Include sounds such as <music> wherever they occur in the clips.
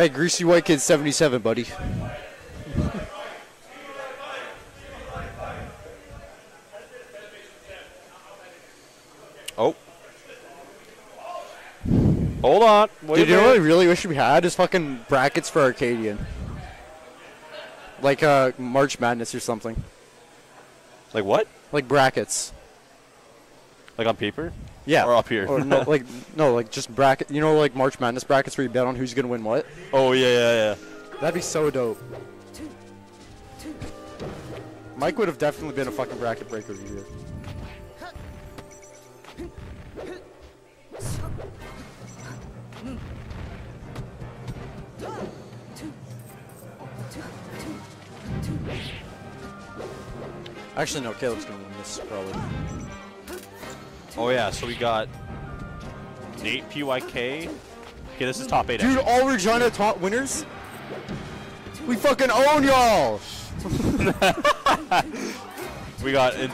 Hey, Greasy White Kid 77, buddy. Oh. Hold on. Wait Dude, you know what I really wish we had is fucking brackets for Arcadian. Like uh, March Madness or something. Like what? Like brackets. Like on paper? Yeah. Or up here? Or no, like <laughs> no, like just bracket. You know, like March Madness brackets where you bet on who's gonna win what. Oh yeah, yeah, yeah. That'd be so dope. Mike would have definitely been a fucking bracket breaker here. Actually, no. Caleb's gonna win this probably. Oh yeah. So we got Nate PYK. Okay, this is top eight. Dude, all Regina top winners. We fucking own y'all. <laughs> We got in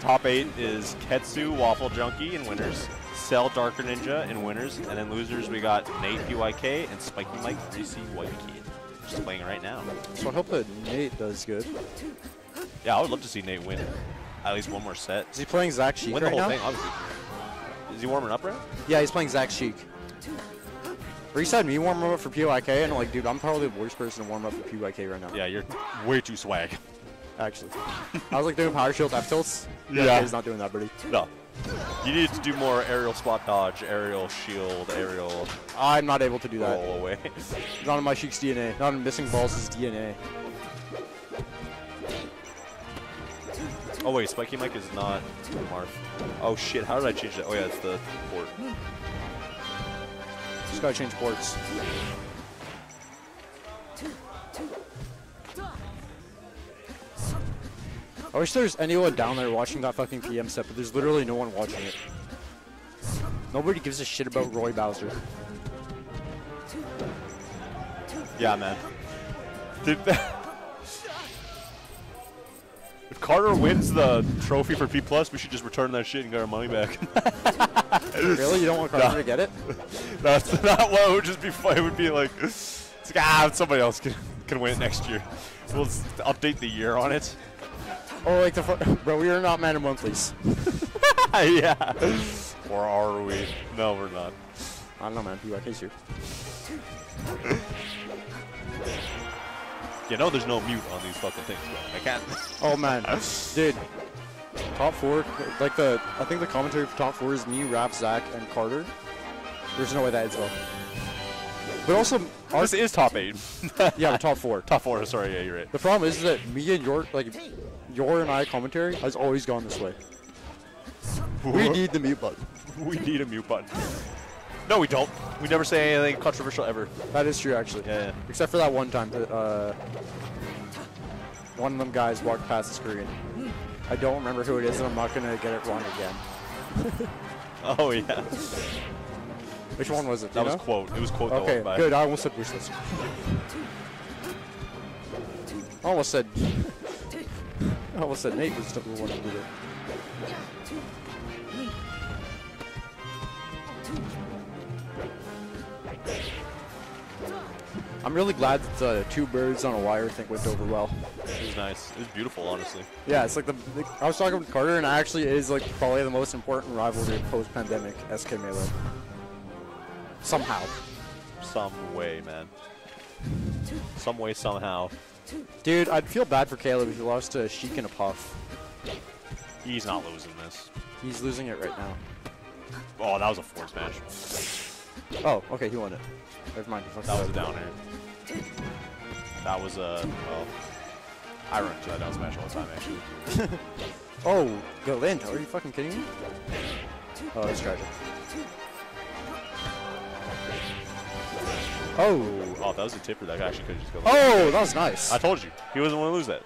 top eight is Ketsu Waffle Junkie in winners, Cell Darker Ninja in winners, and then losers we got Nate PYK and Spiky Mike Greasy White Kid. Just playing right now. So I hope that Nate does good. Yeah, I would love to see Nate win at least one more set. Is he playing Zach Sheik Win the right whole now? thing, obviously. Is he warming up right? Yeah, he's playing Zach Sheik. Or he said me warm up for PYK, and I'm like, dude, I'm probably the worst person to warm up for PYK right now. Yeah, you're way too swag. Actually. I was like doing power shield F tilts. Yeah. He's not doing that, buddy. No. You need to do more aerial spot dodge, aerial shield, aerial I'm not able to do that. roll away. Not in my Sheik's DNA. Not in Missing Balls' DNA. Oh wait, Spiky Mike is not Marth. Oh shit, how did I change that? Oh yeah, it's the port. Just gotta change ports. I wish there was anyone down there watching that fucking PM set, but there's literally no one watching it. Nobody gives a shit about Roy Bowser. Yeah, man. Did <laughs> if Carter wins the trophy for P plus, we should just return that shit and get our money back. <laughs> Really? You don't want Carter to get it? <laughs> That's not what it would just be fun. It would be like, it's like ah, somebody else can can win it next year. We'll update the year on it. Oh, like the <laughs> bro, we are not man of monthlies. yeah. Or are we? No, we're not. I don't know, man. PYK's here. You know, there's no mute on these fucking things, bro. I can't. <laughs> Oh man, dude. Top four, like the, I think the commentary for top four is me, Raph, Zach, and Carter. There's no way that is well. But also, our, This is top eight. <laughs> yeah, the top four. top four. Sorry, yeah, you're right. The problem is that me and your, like, your and I commentary has always gone this way. We need the mute button. <laughs> we need a mute button. No, we don't. We never say anything controversial ever. That is true, actually. Yeah. Except for that one time that uh, one of them guys walked past the screen. I don't remember who it is, and I'm not gonna get it wrong again. <laughs> Oh yeah. Which one was it? That was know? quote. It was quote. Okay, good. I almost said wishlist. I almost said. I almost said Nate was the one who did it. I'm really glad that the two birds on a wire thing went over well. It was nice. It was beautiful, honestly. Yeah, it's like the, the I was talking with Carter, and actually it is like probably the most important rivalry post-pandemic SK Melee. Somehow. Some way, man. Some way, somehow. Dude, I'd feel bad for Caleb if he lost to Sheik and a Puff. He's not losing this. He's losing it right now. Oh, that was a force smash. Oh, okay, he won it. Never mind. That was a up. downer. That was a well. I run into that down smash all the time, actually. <laughs> Oh, Galinda, are you fucking kidding me? Oh, that's tragic. Oh, Oh, that was a tipper. That guy actually could just go. oh, that was nice. I told you, he wasn't want to lose that.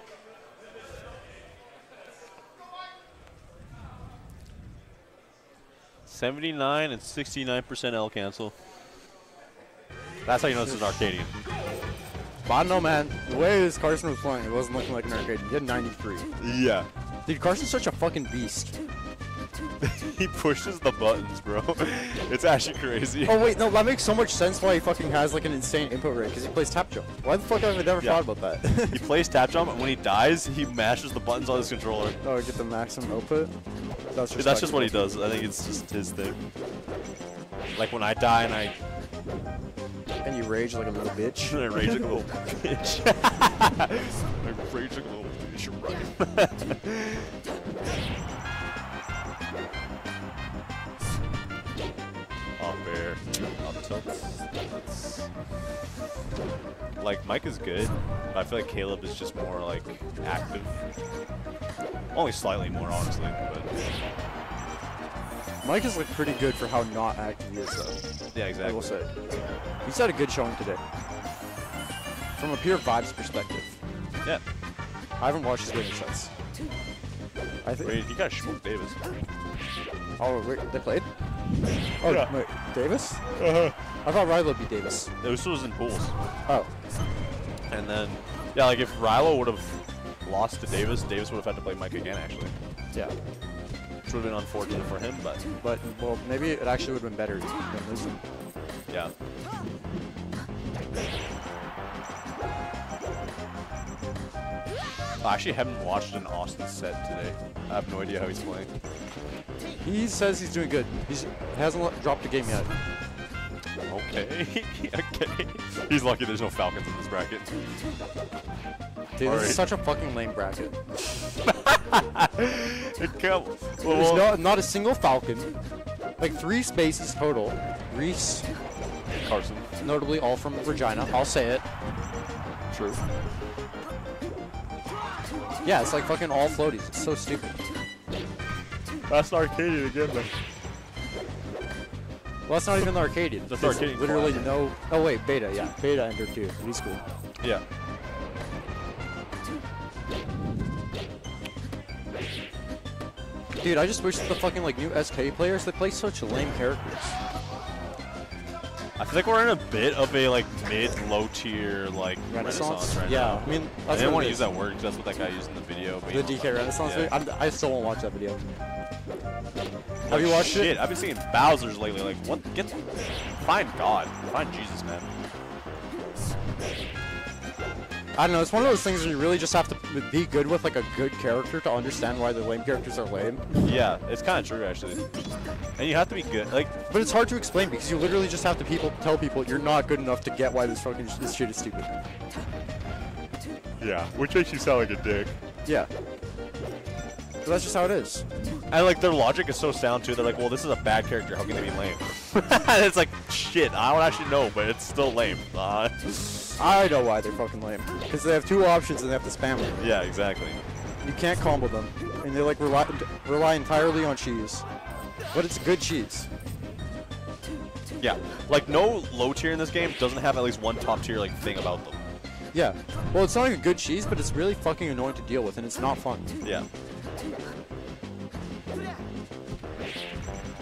Seventy-nine and sixty-nine percent L cancel. That's how you know this is an Arcadian. But I don't know, man. The way this Carson was playing, it wasn't looking like an arcade. He had 93. Yeah. Dude, Carson's such a fucking beast. <laughs> he pushes the buttons, bro. <laughs> It's actually crazy. Oh wait, no, that makes so much sense why he fucking has like an insane input rate because he plays tap jump. Why the fuck have I never Yeah. thought about that? He <laughs> plays tap jump, and when he dies, he mashes the buttons on his controller. oh, get the maximum output. That's Dude, that's just what he does. I think it's just his thing. Like when I die and I, And you rage like a little bitch. <laughs> I rage like a little bitch. <laughs> I rage like a little bitch, you're right. <laughs> Up air, up tilt. Like Mike is good, but I feel like Caleb is just more like active. Only slightly more, honestly, but Mike is like pretty good for how not active he is though. yeah, exactly. I will say. He's had a good showing today. From a pure vibes perspective. Yeah. I haven't watched his winning sets. I think. Wait, you got Schmook Davis. Oh, wait, they played? Oh, Yeah. wait, Davis? Uh-huh. I thought Rilo beat Davis. This was in pools. Oh, And then, yeah, like if Rilo would have lost to Davis, Davis would have had to play Mike again, actually. yeah. Which would have been unfortunate for him, but But, well, maybe it actually would have been better than losing. yeah. I actually haven't watched an Austin set today. I have no idea how he's playing. He says he's doing good. He's hasn't dropped a game yet. Okay. <laughs> okay. He's lucky there's no Falcons in this bracket. Dude, this Alright. is such a fucking lame bracket. <laughs> Come- There's well, no, not a single Falcon. Like three spaces total. Reese, Carson. notably all from Regina. I'll say it. True. Yeah, it's like fucking all floaties. It's so stupid. That's Arcadian again, though. Well, that's not even the Arcadian. That's There's Arcadian Literally no. Oh wait, Beta. Yeah, Beta entered too. He's cool. Yeah. Dude, I just wish the fucking like new SK players they play such lame characters. I feel like we're in a bit of a like mid low tier like renaissance, right yeah, now. I mean, I didn't want to use that word because that's what that guy used in the video. But The DK Renaissance Yeah. video. I'm, I still won't watch that video. Like, Have you watched shit, it? I've been seeing Bowser's lately. Like, what? Get find God, find Jesus, man. I don't know. It's one of those things where you really just have to be good with like a good character to understand why the lame characters are lame. Yeah, it's kind of true actually. And you have to be good. Like, But it's hard to explain because you literally just have to people tell people you're not good enough to get why this fucking this shit is stupid. yeah, which makes you sound like a dick. Yeah. But that's just how it is. And like their logic is so sound too. They're like, well, this is a bad character. How can they be lame? <laughs> and it's like, shit. I don't actually know, but it's still lame. Uh, <laughs> I know why they're fucking lame. Because they have two options and they have to spam them. yeah, exactly. You can't combo them. And they like rely, rely entirely on cheese. But it's good cheese. Yeah, like no low tier in this game doesn't have at least one top tier like thing about them. Yeah. Well, it's not like a good cheese, but it's really fucking annoying to deal with, and it's not fun. Yeah.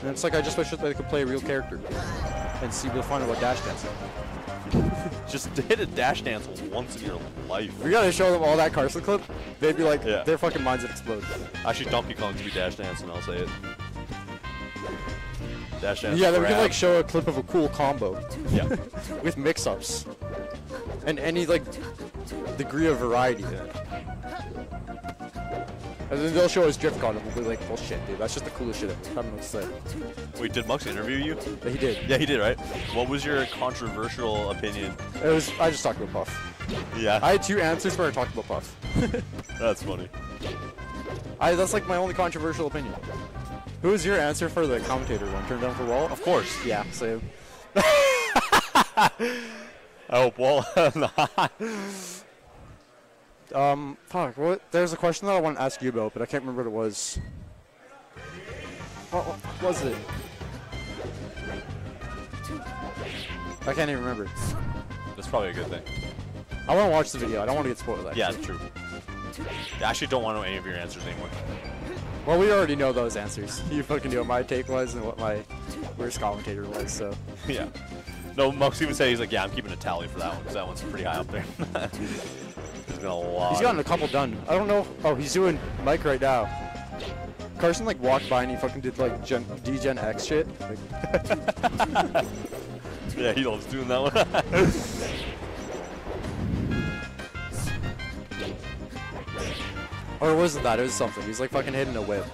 And it's like I just wish that they could play a real character and see the fun about dash dancing. Just <laughs> hit a dash dance once in your life. We gotta show them all that Carson clip. They'd be like, Yeah. their fucking minds would explode. Actually, Donkey Kong to be dash dancing. I'll say it. Dash dance. Yeah, then we can like show a clip of a cool combo Yeah. <laughs> with mix-ups and any like degree of variety. And then they'll show us drift con and we'll be like, well shit, dude, that's just the coolest shit ever. I don't know what to say. Wait, did Mux interview you? But he did. Yeah, he did, right? What was your controversial opinion? It was, I just talked about Puff. Yeah, I had two answers where I talked about Puff. <laughs> <laughs> that's funny. I, that's like my only controversial opinion. Who was your answer for the commentator one? Turned down for Wall? Of course. Yeah, same. <laughs> I hope Wall. Um, fuck, what? There's a question that I want to ask you about, but I can't remember what it was. What, what was it? I can't even remember. That's probably a good thing. I want to watch the video. I don't want to get spoiled. Actually. Yeah, true. I actually don't want to know any of your answers anymore. Well, we already know those answers. <laughs> You fucking knew what my take was and what my worst commentator was. So <laughs> yeah. No, Mux even said he's like, yeah, I'm keeping a tally for that one because that one's pretty high up there. <laughs> There's been a lot. he's gotten a couple done. I don't know. Oh, he's doing Mike right now. Carson like walked by and he fucking did like gen, D-Gen X shit. Like, <laughs> Yeah, he loves doing that one. <laughs> or was it that? It was something. He's like fucking hitting a whip.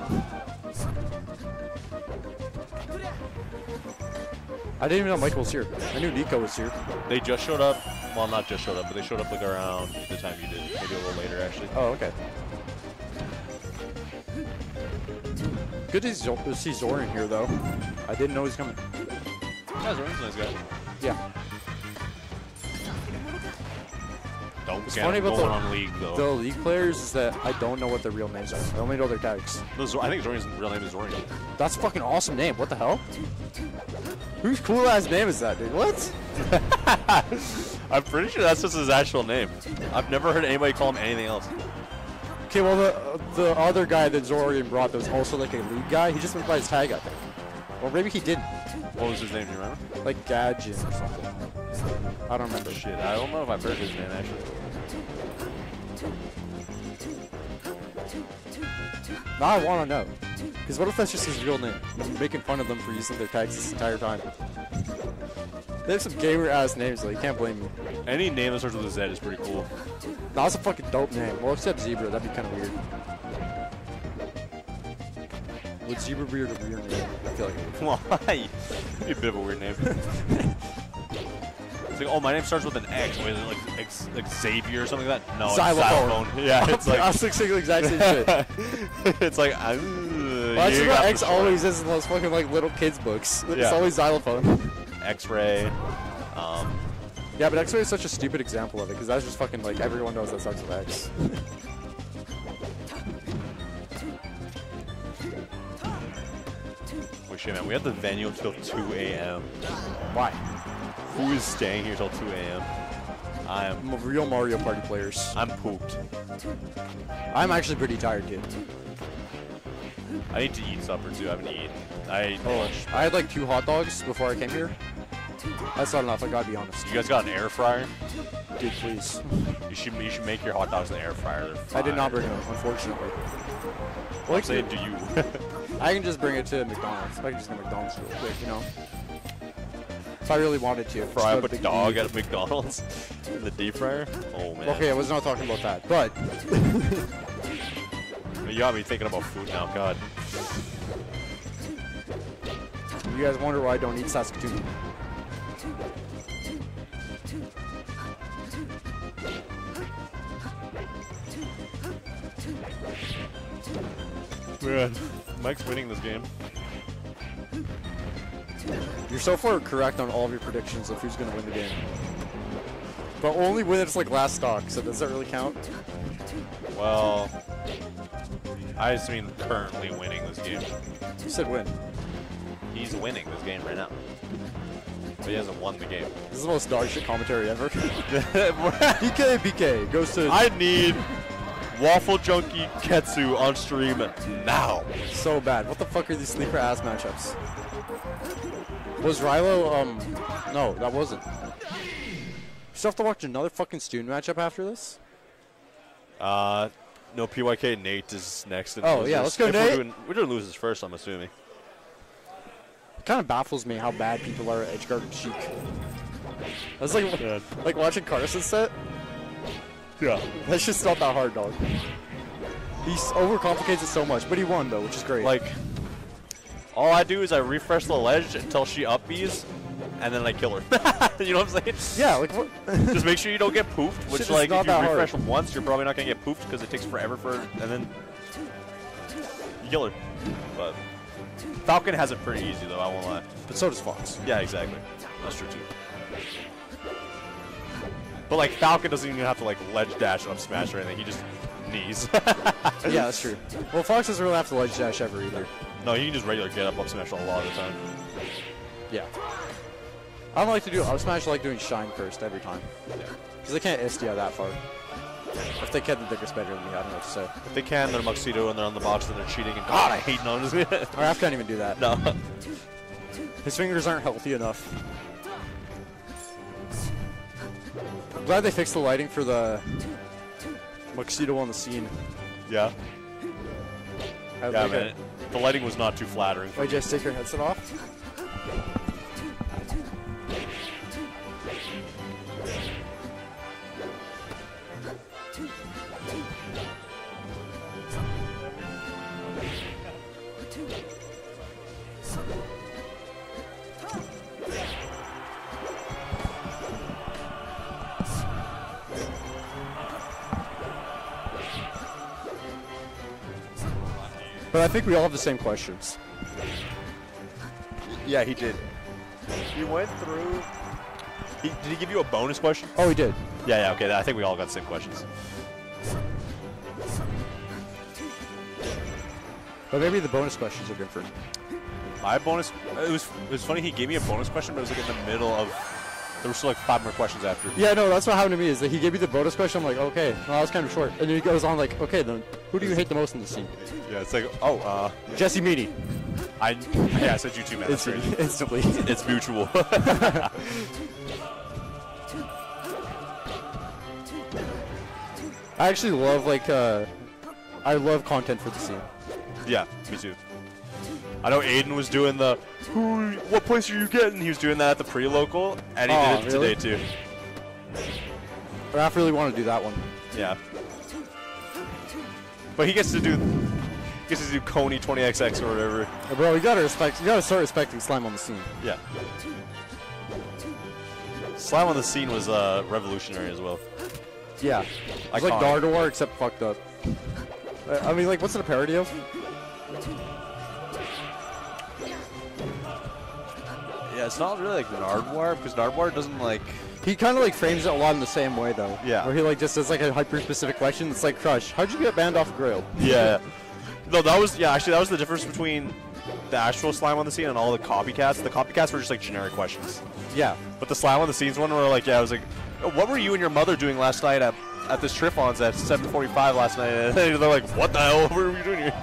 I didn't even know Michael was here. I knew Nico was here. they just showed up. Well, not just showed up, but they showed up like around the time you did. Maybe a little later, actually. Oh, okay. Good to see Zor- see Zoran here, though. I didn't know he's coming. Yeah, Zoran's a nice guy. Yeah. It's funny about the- league. The league players is that I don't know what their real names are. I only know their tags. No, I think Zoran's real name is Zoran. That's a fucking awesome name. What the hell? Whose cool ass name is that, dude? What? <laughs> I'm pretty sure that's just his actual name. I've never heard anybody call him anything else. Okay, well the the other guy that Zoran brought that was also like a league guy, he just went by his tag, I think. Or maybe he didn't. What was his name? Do you remember? Like Gadget or something. I don't remember. Shit, I don't know if I've heard his name actually. Now I want to know. Because what if that's just his real name? I'm making fun of them for using their tags this entire time. They have some gamer ass names though, you can't blame me. Any name that starts with a Z is pretty cool. That's a fucking dope name. Well, except Zebra, that'd be kind of weird. Would Zebra be a weird name? I feel like. <laughs> Why? Be a bit of a weird name. <laughs> it's like, oh, my name starts with an X. Wait, is it like, X, like Xavier or something like that? No, it's Xylophone. xylophone. <laughs> Yeah, it's <laughs> I like was thinking the exact same shit. <laughs> it's like. Uh, Well, that's what X always is in those fucking like little kids books. It's Yeah. always xylophone. X-ray. Um, yeah, but X-ray is such a stupid example of it because that's just fucking like everyone knows that starts with X. wait, shit, man. We have the venue until 2 a.m. Why? Who is staying here till 2 a.m.? I am. M- Real Mario Party players. I'm pooped. I'm actually pretty tired, dude. I need to eat supper too. I haven't eaten. I oh, lunch. I had like two hot dogs before I came here. That's not enough. I gotta be honest. You guys got an air fryer? Dude, please. You should you should make your hot dogs in the air fryer. I did not bring them, unfortunately. Well, I'm saying, do you? <laughs> I can just bring it to McDonald's. I can just go to McDonald's real quick, you know. If I really wanted to. fry up a dog at McDonald's <laughs> in the deep fryer? Oh man. Okay, I was not talking about that, but <laughs> You got me thinking about food now. God. you guys wonder why I don't eat Saskatoon. Man, Mike's winning this game. You're so far correct on all of your predictions of who's going to win the game. But only when it's like last stock, so does that really count? Well, I just mean currently winning this game. You said win. He's winning this game right now. But he hasn't won the game. This is the most dog shit commentary ever. <laughs> <laughs> BK BK goes to I need Waffle Junkie Ketsu on stream now. so bad. What the fuck are these sleeper ass matchups? Was Rilo um no, that wasn't. You still have to watch another fucking student matchup after this? Uh, no, PYK Nate is next. in Oh, yeah, let's go, If Nate. We're doing, we're doing losers first, I'm assuming. It kind of baffles me how bad people are at Edgeguarding Sheik. That's like Yeah. like watching Carson set. Yeah. That's just not that hard, dog. He overcomplicates it so much, but he won though, which is great. Like, all I do is I refresh the ledge until she upbees, and then I kill her. <laughs> you know what I'm saying? yeah, like what? <laughs> Just make sure you don't get poofed, which like if you that hard. refresh once, you're probably not gonna get poofed because it takes forever for, and then you kill her. But Falcon has it pretty easy though. I won't lie. but so does Fox. Yeah, exactly. That's true too. But like Falcon doesn't even have to like ledge dash up smash or anything. He just knees. <laughs> yeah, that's true. Well, Fox doesn't really have to ledge dash ever either. No, he can just regular get up up smash a lot of the time. Yeah. I don't like to do up smash. I like doing shine first every time. Because they can't SDI that far. If they can, they're just better than me. I don't know what to say. If they can, they're Muxedo and they're on the box and they're cheating. And God, I hate nuns. <laughs> Raph can't even do that. no. His fingers aren't healthy enough. I'm glad they fixed the lighting for the Muxedo on the scene. Yeah. I Yeah, like man. The lighting was not too flattering. Wait, just take your headset off. But I think we all have the same questions. Yeah, he did. He went through. He, did he give you a bonus question? Oh, he did. Yeah, yeah, okay. I think we all got the same questions. But maybe the bonus questions are different. My bonus. It was it was funny. He gave me a bonus question, but it was like in the middle of. There were still like five more questions after. Yeah, no, that's what happened to me. Is that he gave me the bonus question? I'm like, okay, well, that was kind of short. And then he goes on like, okay, then who do you hate the most in the scene? Yeah, it's like, oh, uh, Jesse Meany. I yeah, I said you too, man. Crazy. Instantly. <laughs> It's mutual. <laughs> I actually love like, uh, I love content for the scene. yeah, me too. I know Aiden was doing the, who, what place are you getting? He was doing that at the pre-local, and he Oh, did it really? today too. Raph really want to do that one. Yeah. But he gets to do, gets to do Coney 20XX or whatever. Uh, Bro, you gotta respect. You gotta start respecting slime on the scene. Yeah. Slime on the scene was uh, revolutionary as well. Yeah. It's like. Nardwuar except fucked up. I mean, like, what's it a parody of? Yeah, it's not really like Nardwuar because Nardwuar doesn't like. He kind of like frames it a lot in the same way though. Yeah. Where he like just does like a hyper specific question. It's like, Crush, how'd you get banned off of Grail? Yeah. <laughs> no, that was yeah. Actually, that was the difference between the actual slime on the scene and all the copycats. The copycats were just like generic questions, Yeah. but the slime on the scenes one were like, yeah, I was like, "Oh, what were you and your mother doing last night at at this Triffons at 7:45 last night? <laughs> And they're like, what the hell? Were we doing here?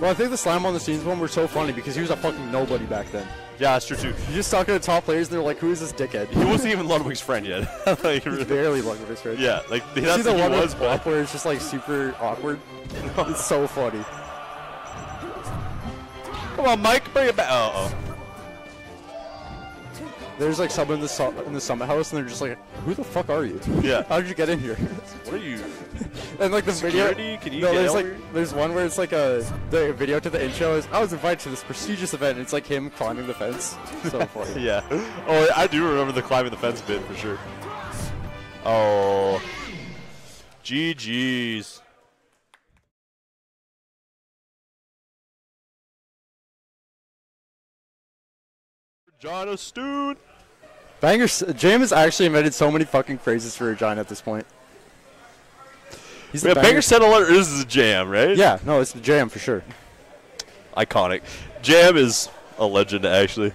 Well, I think the slime on the scenes one were so funny because he was a fucking nobody back then. Yeah, that's true too. You just talking to the top players, and they're like, who is this dickhead? He wasn't even Ludwig's friend yet. <laughs> like, He's barely Ludwig's friend. yeah, like See that's the what he one was, but where it's just like super awkward. <laughs> it's so funny. come on, Mike, bring it back. Oh, oh. There's like someone in the su- in the summit house, and they're just like, "Who the fuck are you? Yeah. <laughs> How did you get in here?" What are you? <laughs> and like the Security? video, Can you no, get there's like here? there's one where it's like a the video to the intro is I was invited to this prestigious event. And it's like him climbing the fence. So <laughs> funny. Yeah. Oh, I do remember the climbing the fence bit for sure. Oh. GG's. John Astute. Banger, Jam has actually invented so many fucking phrases for Regina at this point. He's the Yeah, Banger said alert. This is a jam, right? Yeah, no, it's the Jam for sure. Iconic. Jam is a legend, actually.